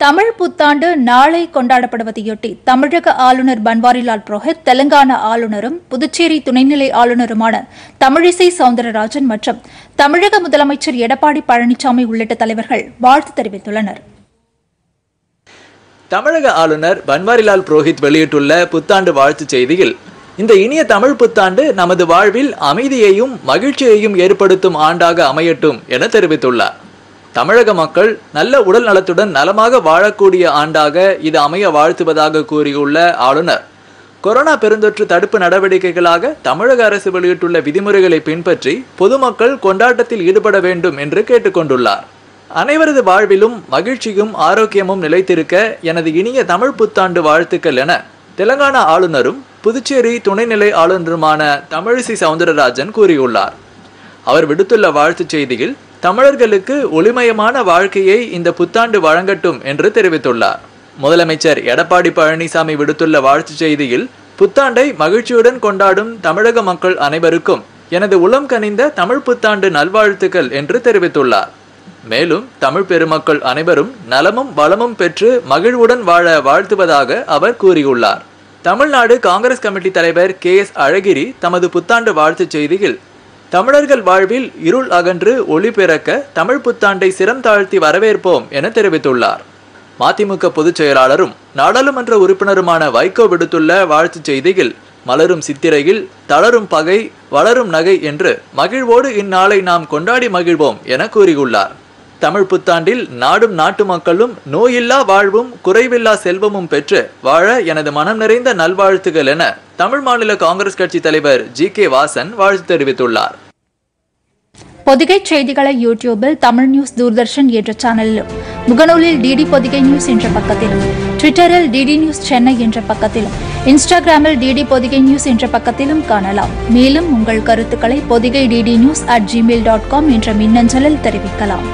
தமிழ் புத்தாண்டு நாளை கொண்டாடப்படுவதையொட்டி தமிழக ஆளுநர் பன்வாரிலால் புரோஹித் தெலங்கானா ஆளுநரும் புதுச்சேரி துணைநிலை ஆளுநருமான தமிழிசை சவுந்தரராஜன் மற்றும் தமிழக முதலமைச்சர் எடப்பாடி பழனிசாமி உள்ளிட்ட தலைவர்கள் வாழ்த்து தெரிவித்துள்ளனர். தமிழக ஆளுநர் பன்வாரிலால் புரோஹித் வெளியிட்டுள்ள புத்தாண்டு வாழ்த்துச் செய்தியில் இந்த இனிய தமிழ் புத்தாண்டு நமது வாழ்வில் அமைதியையும் மகிழ்ச்சியையும் ஏற்படுத்தும் ஆண்டாக அமையட்டும் என தெரிவித்துள்ளார். தமிழக மக்கள் நல்ல உடல் நலத்துடன் நலமாக வாழக்கூடிய ஆண்டாக இது அமைய வாழ்த்துவதாக கூறியுள்ள ஆளுநர். கொரோனா பெருந்தொற்று தடுப்பு நடவடிக்கைகளாக தமிழக அரசு வெளியிட்டுள்ள விதிமுறைகளை பின்பற்றி பொதுமக்கள் கொண்டாட்டத்தில் ஈடுபட வேண்டும் என்று கேட்டுக்கொண்டுள்ளார். அனைவரது வாழ்விலும் மகிழ்ச்சியும் ஆரோக்கியமும் நிலைத்திருக்க எனது இனிய தமிழ் புத்தாண்டு வாழ்த்துக்கள் என தெலங்கானா ஆளுநரும் புதுச்சேரி துணைநிலை ஆளுநருமான தமிழிசை சவுந்தரராஜன் கூறியுள்ளார். அவர் விடுத்துள்ள வாழ்த்துச் செய்தியில் தமிழர்களுக்கு ஒளிமயமான வாழ்க்கையை இந்த புத்தாண்டு வழங்கட்டும் என்று தெரிவித்துள்ளார். முதலமைச்சர் எடப்பாடி பழனிசாமி விடுத்துள்ள வாழ்த்துச் செய்தியில் புத்தாண்டை மகிழ்ச்சியுடன் கொண்டாடும் தமிழக மக்கள் அனைவருக்கும் எனது உளம் கனிந்த தமிழ் புத்தாண்டு நல்வாழ்த்துக்கள் என்று தெரிவித்துள்ளார். மேலும் தமிழ் பெருமக்கள் அனைவரும் நலமும் வளமும் பெற்று மகிழ்வுடன் வாழ வாழ்த்துவதாக அவர் கூறியுள்ளார். தமிழ்நாடு காங்கிரஸ் கமிட்டி தலைவர் கே எஸ் அழகிரி தமது புத்தாண்டு வாழ்த்துச் செய்தியில் தமிழர்கள் வாழ்வில் இருள் அகன்று ஒளி பிறக்க தமிழ் புத்தாண்டை சிரம் தாழ்த்தி வரவேற்போம் என தெரிவித்துள்ளார். மதிமுக பொதுச் செயலாளரும் நாடாளுமன்ற உறுப்பினருமான வைகோ விடுத்துள்ள வாழ்த்துச் செய்தியில் மலரும் சித்திரையில் தளரும் பகை வளரும் நகை என்று மகிழ்வோடு இந்நாளை நாம் கொண்டாடி மகிழ்வோம் என கூறியுள்ளார். தமிழ் புத்தாண்டில் நாடும் நாட்டு மக்களும் நோயில்லா வாழ்வும் குறைவில்லா செல்வமும் பெற்று வாழ எனது மனம் நிறைந்த நல்வாழ்த்துகள் என தமிழ் மாநில காங்கிரஸ் கட்சி தலைவர் ஜி கே வாசன் வாழ்த்து தெரிவித்துள்ளார். பொதிகை செய்திகளை யூடியூபில் தமிழ் நியூஸ் தூர்தர்ஷன் என்ற சேனலிலும் முகநூலில் டிடி பொதிகை நியூஸ் என்ற பக்கத்திலும் ட்விட்டரில் டிடி நியூஸ் சென்னை என்ற பக்கத்திலும் இன்ஸ்டாகிராமில் டிடி பொதிகை நியூஸ் என்ற பக்கத்திலும் காணலாம். மேலும் உங்கள் கருத்துக்களை Podhigai DD news at Gmail dot com என்ற மின்னஞ்சலில் தெரிவிக்கலாம்.